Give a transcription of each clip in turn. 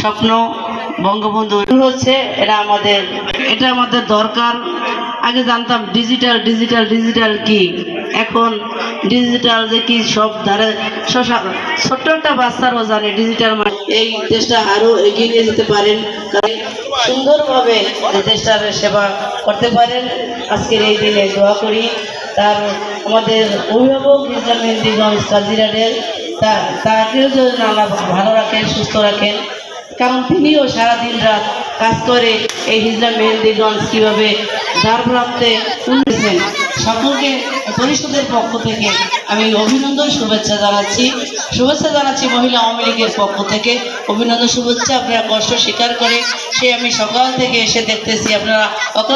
স্বপ্ন বঙ্গবন্ধু হচ্ছে, এটা আমাদের এটা আমাদের দরকার। আগে জানতাম ডিজিটাল ডিজিটাল ডিজিটাল কি? এখন ডিজিটাল যে কি সব ধারে ছোট্ট একটা বাচ্চারাও জানে ডিজিটাল মানে। এই দেশটা আরও এগিয়ে নিয়ে যেতে পারেন, কারণ সুন্দরভাবে দেশটার সেবা করতে পারেন। আজকের এই দিনে দোয়া করি, তার আমাদের অভিভাবক ইসলাম মেহেন্দিগঞ্জ সাজিরাডের তাকেও যেন আল্লাহ ভালো রাখেন, সুস্থ রাখেন। কারণ তিনিও সারাদিন রাত কাজ করে এই হিজলা মেহেন্দিগঞ্জ কীভাবে ধারপ্রাপ্তে উঠেছেন। সকলকে পরিষদের পক্ষ থেকে আমি অভিনন্দন শুভেচ্ছা জানাচ্ছি। শুভেচ্ছা জানাচ্ছি মহিলা আওয়ামী লীগের পক্ষ থেকে। অভিনন্দন শুভেচ্ছা, আপনারা কষ্ট স্বীকার করে। সে আমি সকাল থেকে এসে দেখতেছি, আপনারা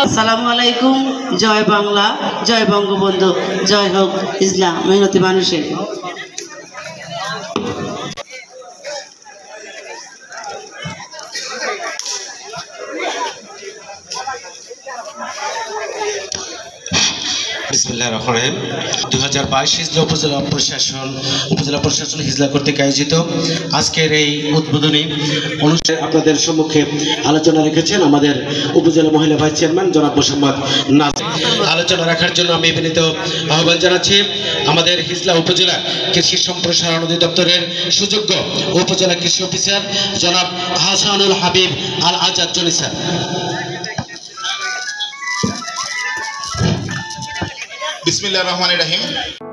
আসসালামু আলাইকুম, জয় বাংলা, জয় বঙ্গবন্ধু, জয় হোক ইসলাম, মেহনতি মানুষের। বিসমিল্লাহ রহমান দু হাজার বাইশ হিজলা উপজেলা প্রশাসন উপজেলা প্রশাসন হিজলা কর্তৃক আয়োজিত আজকের এই উদ্বোধনী অনুষ্ঠানে আপনাদের সম্মুখে আলোচনা রেখেছেন আমাদের উপজেলা মহিলা ভাইস চেয়ারম্যান জনাব মোসাম্মদ নাজ আলোচনা রাখার জন্য আমি বিনীত আহ্বান জানাচ্ছি আমাদের হিজলা উপজেলা কৃষি সম্প্রসারণ অধিদপ্তরের সুযোগ্য উপজেলা কৃষি অফিসার জনাব হাসানুল হাবিব আল আজাদ জনি স্যার। बिस्मिल्लाह रहमान रहीम